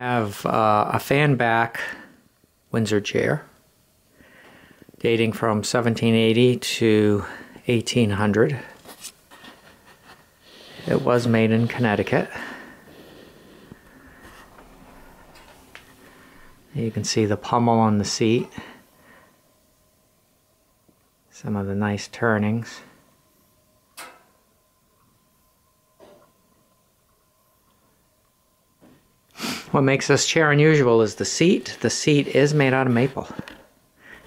have uh, a fan back Windsor chair dating from 1780 to 1800. It was made in Connecticut. You can see the pommel on the seat. Some of the nice turnings. What makes this chair unusual is the seat. The seat is made out of maple.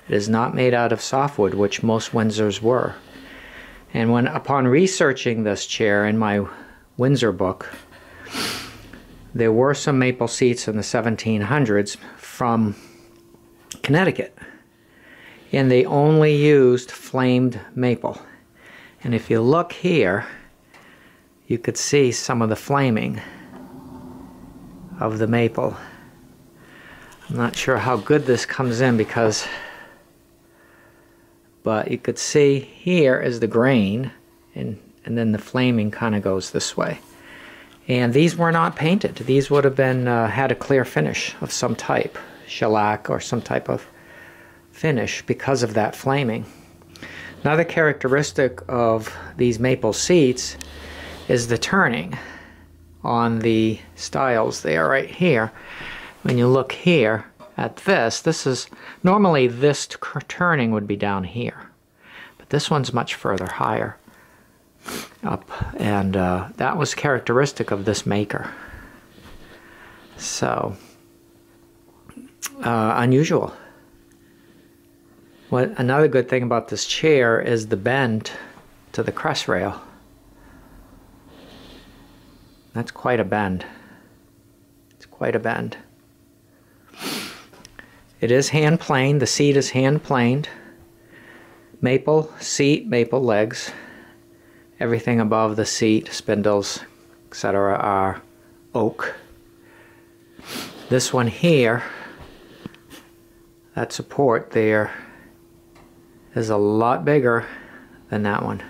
It is not made out of softwood, which most Windsors were. And when upon researching this chair in my Windsor book, there were some maple seats in the 1700s from Connecticut. And they only used flamed maple. And if you look here, you could see some of the flaming of the maple. I'm not sure how good this comes in because, but you could see here is the grain and, and then the flaming kind of goes this way. And these were not painted. These would have been, uh, had a clear finish of some type, shellac or some type of finish because of that flaming. Another characteristic of these maple seats is the turning on the stiles there right here. When you look here at this, this is normally this turning would be down here, but this one's much further higher up, and uh, that was characteristic of this maker. So uh, unusual. What another good thing about this chair is the bend to the crest rail. That's quite a bend. It's quite a bend. It is hand planed. The seat is hand planed. Maple seat, maple legs. Everything above the seat, spindles, etc. are oak. This one here, that support there, is a lot bigger than that one.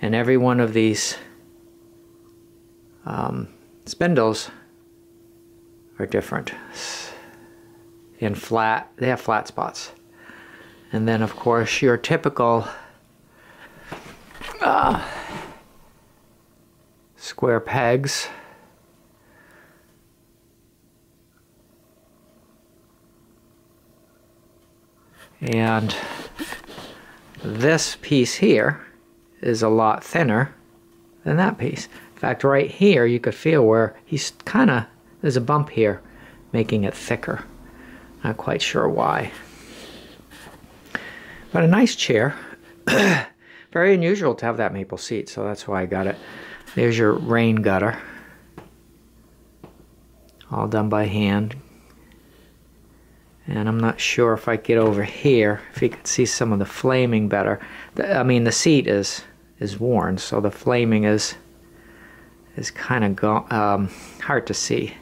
And every one of these um, spindles are different. And flat they have flat spots. And then of course your typical uh, square pegs. And this piece here is a lot thinner than that piece in fact, right here, you could feel where he's kind of, there's a bump here, making it thicker. Not quite sure why. But a nice chair. Very unusual to have that maple seat, so that's why I got it. There's your rain gutter. All done by hand. And I'm not sure if I get over here, if you could see some of the flaming better. I mean, the seat is is worn, so the flaming is is kind of um, hard to see.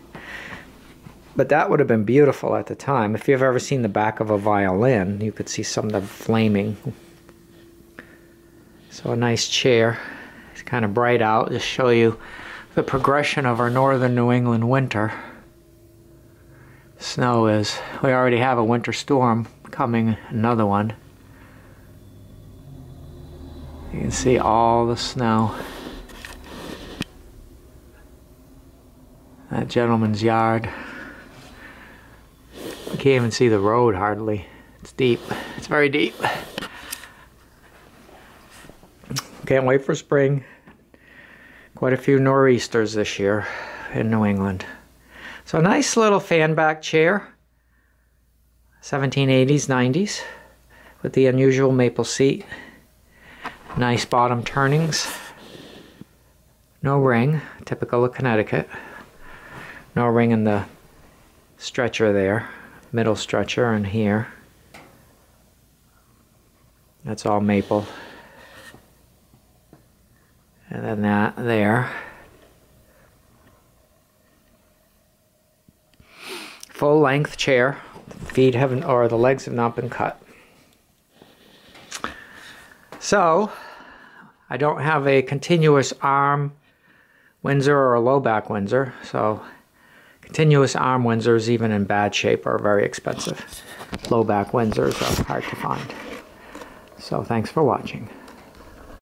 But that would have been beautiful at the time. If you've ever seen the back of a violin, you could see some of the flaming. So a nice chair. It's kind of bright out to show you the progression of our northern New England winter. Snow is. We already have a winter storm coming, another one. You can see all the snow. That gentleman's yard. Can't even see the road hardly. It's deep. It's very deep. Can't wait for spring. Quite a few nor'easters this year in New England. So a nice little fan back chair. 1780s, 90s with the unusual maple seat. Nice bottom turnings. No ring, typical of Connecticut. No ring in the stretcher there, middle stretcher and here. That's all maple. And then that there. Full length chair. The feet haven't, or the legs have not been cut. So, I don't have a continuous arm Windsor or a low back Windsor, so Continuous arm Windsors, even in bad shape, are very expensive. Low back Windsors are hard to find. So thanks for watching.